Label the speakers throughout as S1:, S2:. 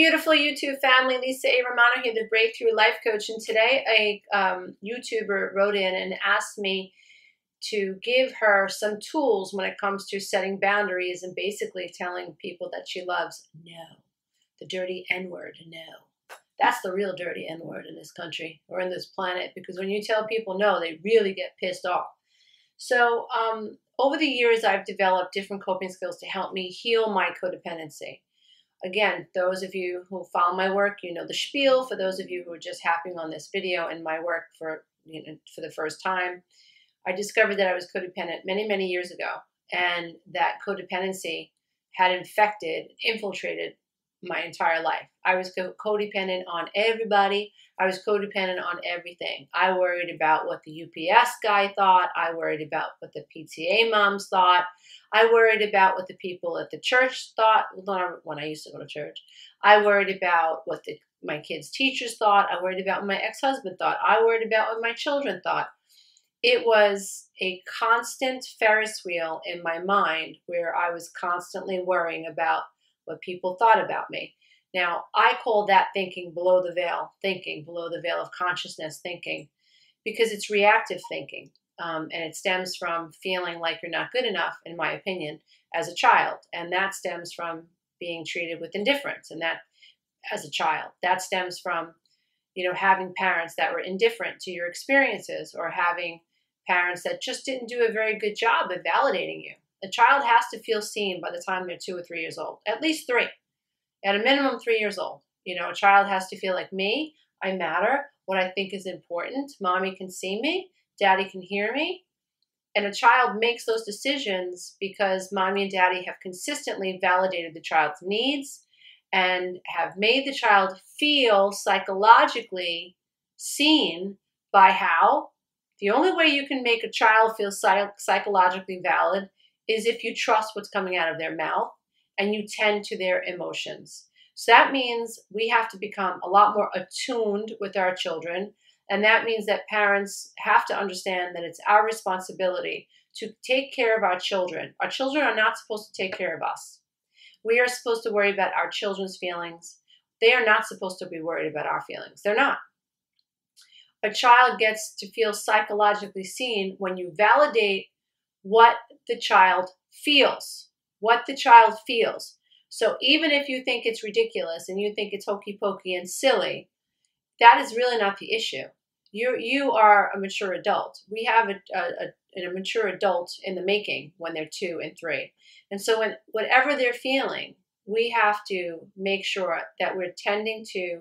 S1: beautiful YouTube family. Lisa A. Romano here, the Breakthrough Life Coach. And today, a um, YouTuber wrote in and asked me to give her some tools when it comes to setting boundaries and basically telling people that she loves no. The dirty N word, no. That's the real dirty N word in this country or in this planet because when you tell people no, they really get pissed off. So, um, over the years, I've developed different coping skills to help me heal my codependency. Again, those of you who follow my work, you know the spiel. For those of you who are just hopping on this video and my work for you know for the first time, I discovered that I was codependent many, many years ago, and that codependency had infected, infiltrated my entire life. I was co- codependent on everybody. I was codependent on everything. I worried about what the UPS guy thought. I worried about what the PTA moms thought. I worried about what the people at the church thought when I used to go to church. I worried about what the, my kids' teachers thought. I worried about what my ex husband thought. I worried about what my children thought. It was a constant Ferris wheel in my mind where I was constantly worrying about what people thought about me. Now, I call that thinking below the veil, thinking below the veil of consciousness thinking, because it's reactive thinking. Um, and it stems from feeling like you're not good enough, in my opinion, as a child. And that stems from being treated with indifference. And that, as a child, that stems from, you know, having parents that were indifferent to your experiences or having parents that just didn't do a very good job of validating you. A child has to feel seen by the time they're two or three years old, at least three, at a minimum three years old. You know, a child has to feel like me, I matter, what I think is important, mommy can see me, daddy can hear me. And a child makes those decisions because mommy and daddy have consistently validated the child's needs and have made the child feel psychologically seen by how the only way you can make a child feel psych- psychologically valid is if you trust what's coming out of their mouth and you tend to their emotions. So that means we have to become a lot more attuned with our children. And that means that parents have to understand that it's our responsibility to take care of our children. Our children are not supposed to take care of us. We are supposed to worry about our children's feelings. They are not supposed to be worried about our feelings. They're not. A child gets to feel psychologically seen when you validate what the child feels. What the child feels. So even if you think it's ridiculous and you think it's hokey pokey and silly, that is really not the issue. You you are a mature adult. We have a, a, a, mature adult in the making when they're two and three, and so when whatever they're feeling, we have to make sure that we're tending to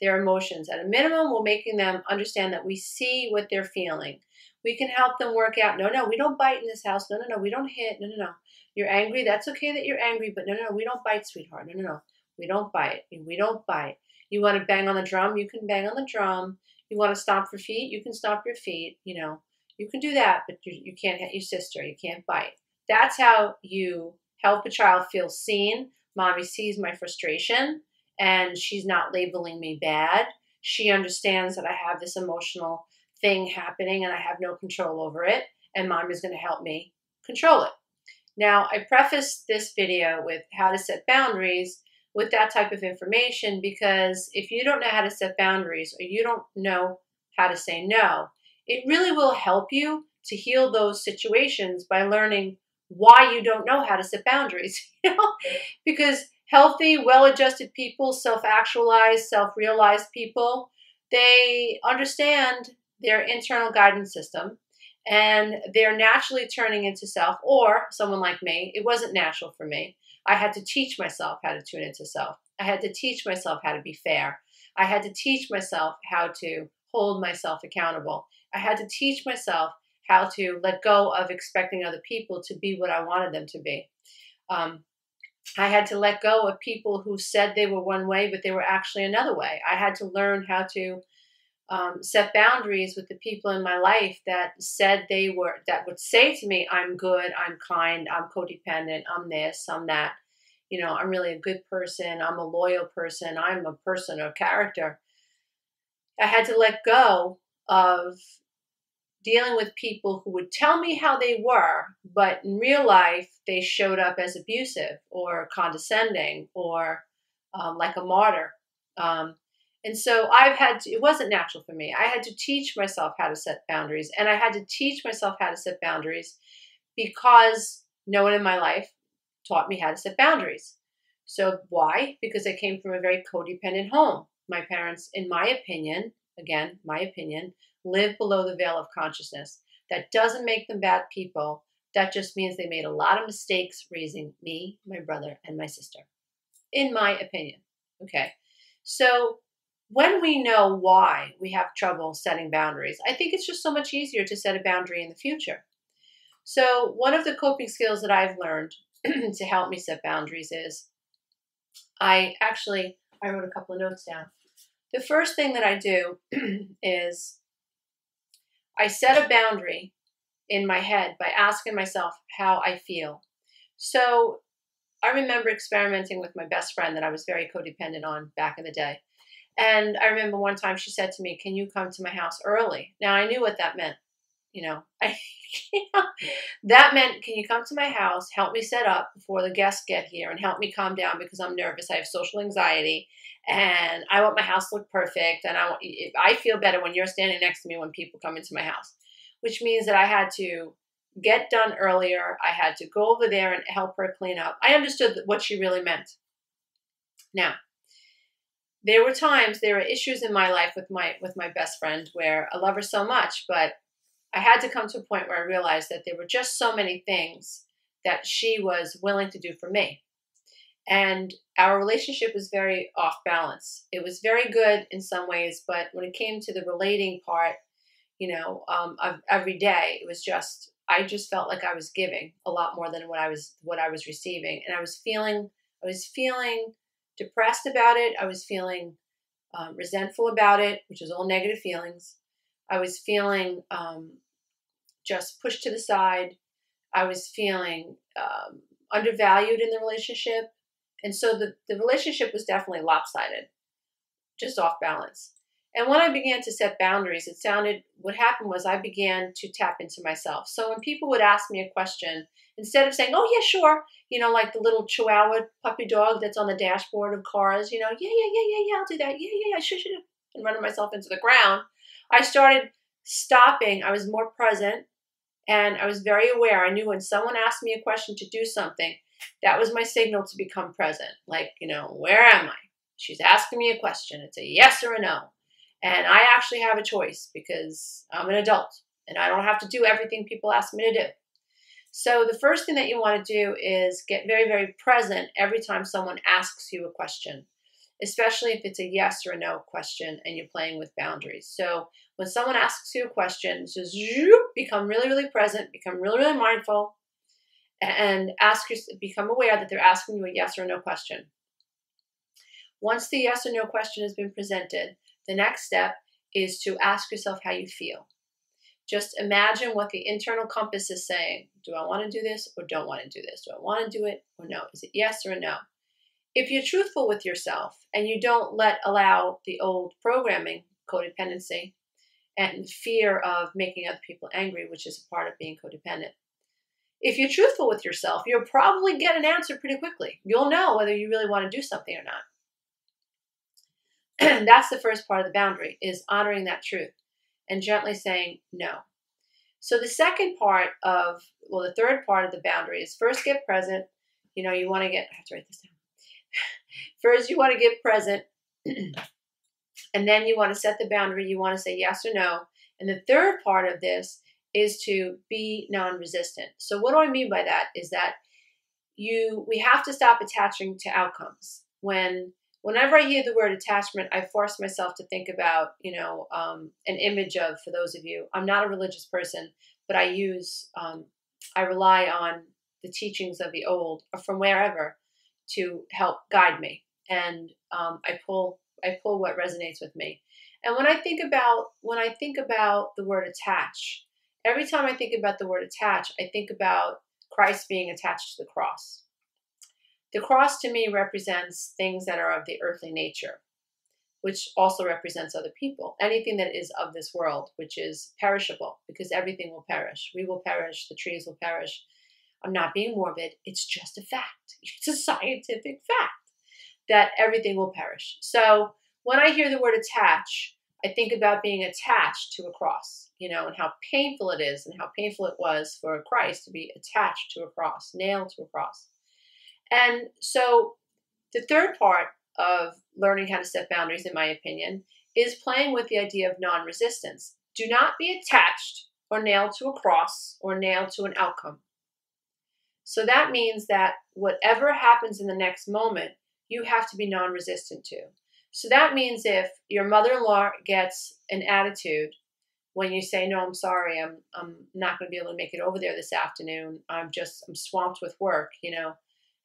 S1: their emotions. At a minimum, we're making them understand that we see what they're feeling. We can help them work out. No, no, we don't bite in this house. No, no, no, we don't hit. No, no, no. You're angry. That's okay that you're angry, but no, no, no, we don't bite, sweetheart. No, no, no. We don't bite. We don't bite. You want to bang on the drum? You can bang on the drum. You want to stomp your feet? You can stomp your feet. You know, you can do that, but you, you can't hit your sister. You can't bite. That's how you help a child feel seen. Mommy sees my frustration and she's not labeling me bad. She understands that I have this emotional thing happening and I have no control over it, and mom is going to help me control it. Now, I preface this video with how to set boundaries with that type of information because if you don't know how to set boundaries or you don't know how to say no, it really will help you to heal those situations by learning why you don't know how to set boundaries. Because healthy, well-adjusted people, self-actualized, self-realized people, they understand their internal guidance system and they're naturally turning into self or someone like me it wasn't natural for me. I had to teach myself how to tune into self. I had to teach myself how to be fair. I had to teach myself how to hold myself accountable. I had to teach myself how to let go of expecting other people to be what i wanted them to be. Um, i had to let go of people who said they were one way but they were actually another way. I had to learn how to um, set boundaries with the people in my life that said they were that would say to me i'm good i'm kind i'm codependent i'm this i'm that you know i'm really a good person i'm a loyal person i'm a person of character i had to let go of dealing with people who would tell me how they were but in real life they showed up as abusive or condescending or um, like a martyr. Um, and so I've had to, it wasn't natural for me. I had to teach myself how to set boundaries. And I had to teach myself how to set boundaries because no one in my life taught me how to set boundaries. So why? Because I came from a very codependent home. My parents, in my opinion, again, my opinion, live below the veil of consciousness. That doesn't make them bad people. That just means they made a lot of mistakes raising me, my brother, and my sister, in my opinion. Okay. So when we know why we have trouble setting boundaries, I think it's just so much easier to set a boundary in the future. So, one of the coping skills that I've learned to help me set boundaries is I actually I wrote a couple of notes down. The first thing that I do is I set a boundary in my head by asking myself how I feel. So I remember experimenting with my best friend that I was very codependent on back in the day. And I remember one time she said to me, Can you come to my house early? Now I knew what that meant. You know, I, that meant, Can you come to my house, help me set up before the guests get here, and help me calm down because I'm nervous. I have social anxiety and I want my house to look perfect. And I, want, I feel better when you're standing next to me when people come into my house, which means that I had to get done earlier. I had to go over there and help her clean up. I understood what she really meant. Now, there were times there were issues in my life with my with my best friend where I love her so much, but I had to come to a point where I realized that there were just so many things that she was willing to do for me. And our relationship was very off balance. It was very good in some ways, but when it came to the relating part, you know, um, of every day, it was just I just felt like I was giving a lot more than what I was what I was receiving, and I was feeling I was feeling depressed about it. I was feeling um, resentful about it, which is all negative feelings. I was feeling um, just pushed to the side. I was feeling um, undervalued in the relationship, and so the the relationship was definitely lopsided, just off balance. And when I began to set boundaries, it sounded what happened was I began to tap into myself. So when people would ask me a question, instead of saying, "Oh yeah, sure," you know, like the little Chihuahua puppy dog that's on the dashboard of cars, you know, yeah, yeah, yeah, yeah, yeah, I'll do that, yeah, yeah, yeah, sure, sure, and running myself into the ground, I started stopping. I was more present, and I was very aware. I knew when someone asked me a question to do something, that was my signal to become present. Like, you know, where am I? She's asking me a question. It's a yes or a no and I actually have a choice because I'm an adult and I don't have to do everything people ask me to do. So, the first thing that you want to do is get very, very present every time someone asks you a question, especially if it's a yes or a no question and you're playing with boundaries. So, when someone asks you a question, just become really, really present, become really, really mindful, and ask become aware that they're asking you a yes or no question. Once the yes or no question has been presented, the next step is to ask yourself how you feel. Just imagine what the internal compass is saying. Do I want to do this or don't want to do this? Do I want to do it or no? Is it yes or no? If you're truthful with yourself and you don't let allow the old programming, codependency, and fear of making other people angry, which is a part of being codependent. If you're truthful with yourself, you'll probably get an answer pretty quickly. You'll know whether you really want to do something or not. that's the first part of the boundary is honoring that truth and gently saying no. So the second part of well the third part of the boundary is first get present. You know, you want to get I have to write this down. First you want to get present and then you want to set the boundary. You want to say yes or no. And the third part of this is to be non-resistant. So what do I mean by that is that you we have to stop attaching to outcomes. When whenever I hear the word attachment, I force myself to think about, you know, um, an image of, for those of you, I'm not a religious person, but I use, um, I rely on the teachings of the old or from wherever to help guide me. And um, I pull, I pull what resonates with me. And when I think about, when I think about the word attach, every time I think about the word attach, I think about Christ being attached to the cross. The cross to me represents things that are of the earthly nature, which also represents other people. Anything that is of this world, which is perishable, because everything will perish. We will perish, the trees will perish. I'm not being morbid, it's just a fact. It's a scientific fact that everything will perish. So when I hear the word attach, I think about being attached to a cross, you know, and how painful it is and how painful it was for Christ to be attached to a cross, nailed to a cross. And so the third part of learning how to set boundaries, in my opinion, is playing with the idea of non resistance. Do not be attached or nailed to a cross or nailed to an outcome. So that means that whatever happens in the next moment, you have to be non resistant to. So that means if your mother in law gets an attitude when you say, No, I'm sorry, I'm, I'm not going to be able to make it over there this afternoon, I'm just, I'm swamped with work, you know,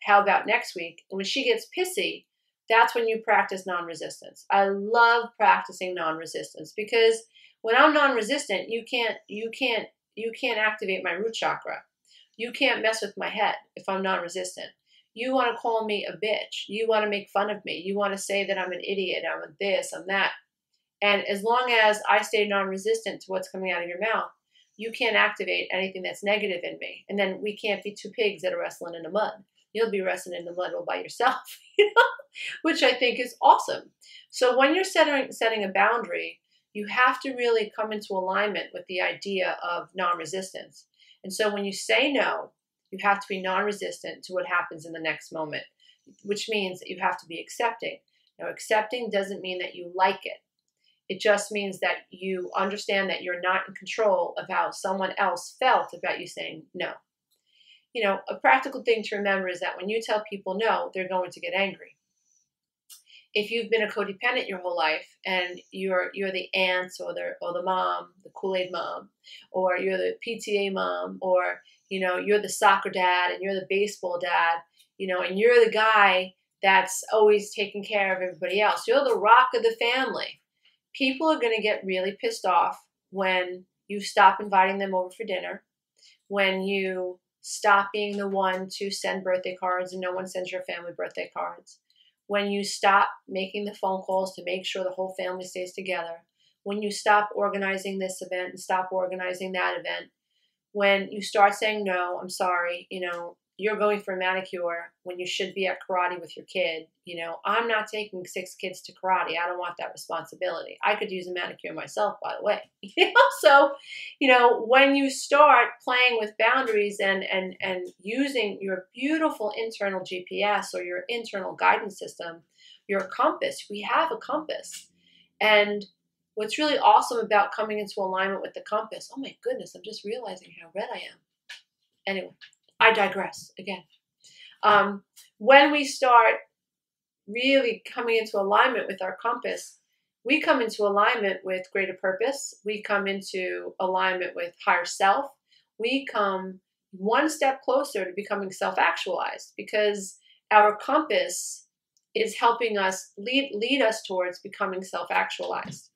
S1: how about next week? And when she gets pissy, that's when you practice non resistance. I love practicing non resistance because when I'm non resistant, you can't, you can't, you can't activate my root chakra. You can't mess with my head if I'm non resistant. You want to call me a bitch. You want to make fun of me. You want to say that I'm an idiot. I'm a this, I'm that. And as long as I stay non resistant to what's coming out of your mouth, you can't activate anything that's negative in me. And then we can't be two pigs that are wrestling in the mud. You'll be wrestling in the mud all by yourself, you know? which I think is awesome. So when you're setting setting a boundary, you have to really come into alignment with the idea of non-resistance. And so when you say no, you have to be non-resistant to what happens in the next moment, which means that you have to be accepting. Now, accepting doesn't mean that you like it. It just means that you understand that you're not in control of how someone else felt about you saying no. You know, a practical thing to remember is that when you tell people no, they're going to get angry if you've been a codependent your whole life and you're you're the aunt or the or the mom, the Kool-Aid mom, or you're the PTA mom, or you know, you're the soccer dad and you're the baseball dad, you know, and you're the guy that's always taking care of everybody else. You're the rock of the family. People are going to get really pissed off when you stop inviting them over for dinner, when you stop being the one to send birthday cards and no one sends your family birthday cards. When you stop making the phone calls to make sure the whole family stays together, when you stop organizing this event and stop organizing that event, when you start saying, no, I'm sorry, you know, you're going for a manicure when you should be at karate with your kid. You know, I'm not taking six kids to karate. I don't want that responsibility. I could use a manicure myself, by the way. So, you know, when you start playing with boundaries and and and using your beautiful internal GPS or your internal guidance system, your compass, we have a compass. And what's really awesome about coming into alignment with the compass, oh my goodness, I'm just realizing how red I am. Anyway, I digress again. Um, when we start really coming into alignment with our compass, we come into alignment with greater purpose. We come into alignment with higher self. We come one step closer to becoming self actualized because our compass is helping us lead, lead us towards becoming self actualized.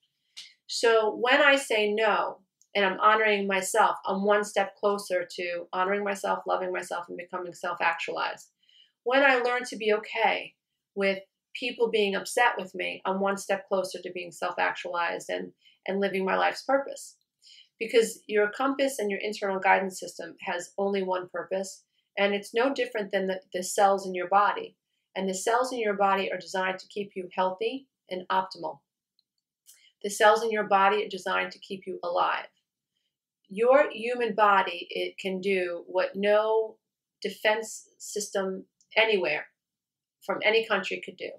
S1: So when I say no, and I'm honoring myself, I'm one step closer to honoring myself, loving myself, and becoming self actualized. When I learn to be okay with people being upset with me, I'm one step closer to being self actualized and, and living my life's purpose. Because your compass and your internal guidance system has only one purpose, and it's no different than the, the cells in your body. And the cells in your body are designed to keep you healthy and optimal. The cells in your body are designed to keep you alive your human body it can do what no defense system anywhere from any country could do.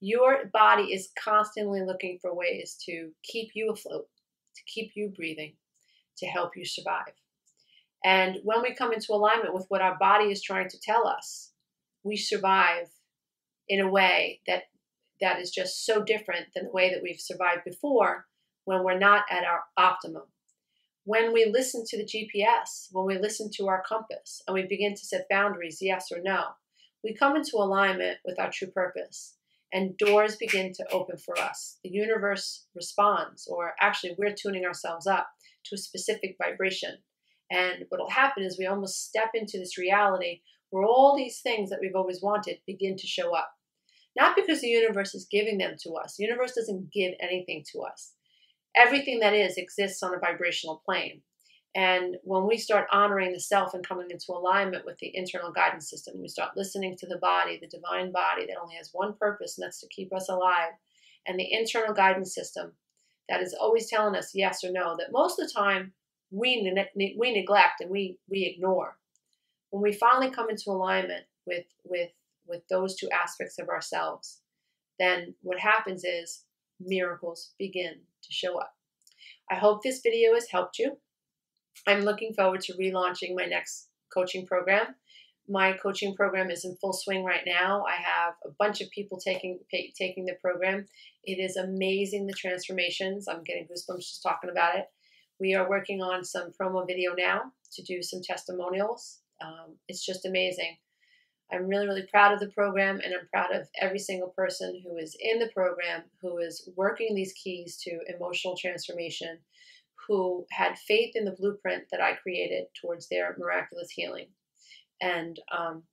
S1: Your body is constantly looking for ways to keep you afloat to keep you breathing to help you survive. And when we come into alignment with what our body is trying to tell us we survive in a way that that is just so different than the way that we've survived before when we're not at our optimum when we listen to the GPS, when we listen to our compass, and we begin to set boundaries, yes or no, we come into alignment with our true purpose and doors begin to open for us. The universe responds, or actually, we're tuning ourselves up to a specific vibration. And what will happen is we almost step into this reality where all these things that we've always wanted begin to show up. Not because the universe is giving them to us, the universe doesn't give anything to us everything that is exists on a vibrational plane. And when we start honoring the self and coming into alignment with the internal guidance system, we start listening to the body, the divine body that only has one purpose, and that's to keep us alive, and the internal guidance system that is always telling us yes or no, that most of the time we, ne- we neglect and we, we ignore. When we finally come into alignment with, with, with those two aspects of ourselves, then what happens is miracles begin to show up. I hope this video has helped you. I'm looking forward to relaunching my next coaching program. My coaching program is in full swing right now. I have a bunch of people taking taking the program. It is amazing the transformations. I'm getting goosebumps just talking about it. We are working on some promo video now to do some testimonials. Um, it's just amazing. I'm really, really proud of the program, and I'm proud of every single person who is in the program, who is working these keys to emotional transformation, who had faith in the blueprint that I created towards their miraculous healing. And um,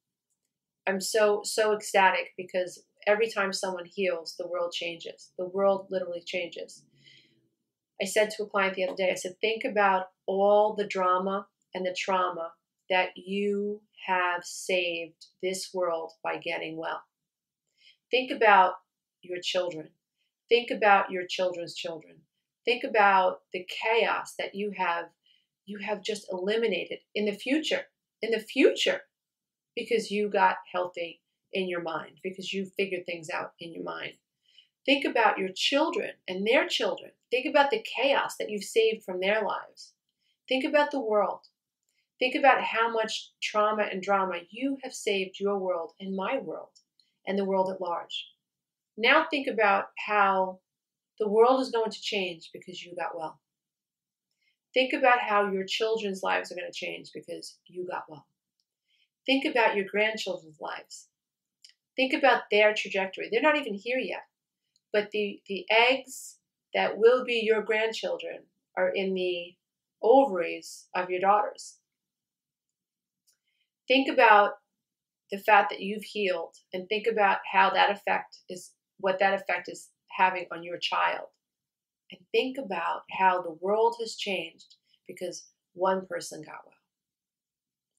S1: I'm so, so ecstatic because every time someone heals, the world changes. The world literally changes. I said to a client the other day, I said, think about all the drama and the trauma that you have saved this world by getting well. Think about your children. Think about your children's children. Think about the chaos that you have you have just eliminated in the future. In the future because you got healthy in your mind, because you figured things out in your mind. Think about your children and their children. Think about the chaos that you've saved from their lives. Think about the world. Think about how much trauma and drama you have saved your world and my world and the world at large. Now think about how the world is going to change because you got well. Think about how your children's lives are going to change because you got well. Think about your grandchildren's lives. Think about their trajectory. They're not even here yet. But the, the eggs that will be your grandchildren are in the ovaries of your daughters. Think about the fact that you've healed and think about how that effect is what that effect is having on your child. And think about how the world has changed because one person got well.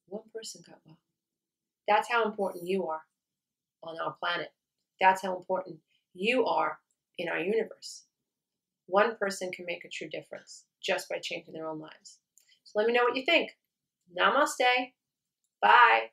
S1: One person got well. That's how important you are on our planet. That's how important you are in our universe. One person can make a true difference just by changing their own lives. So let me know what you think. Namaste. Bye.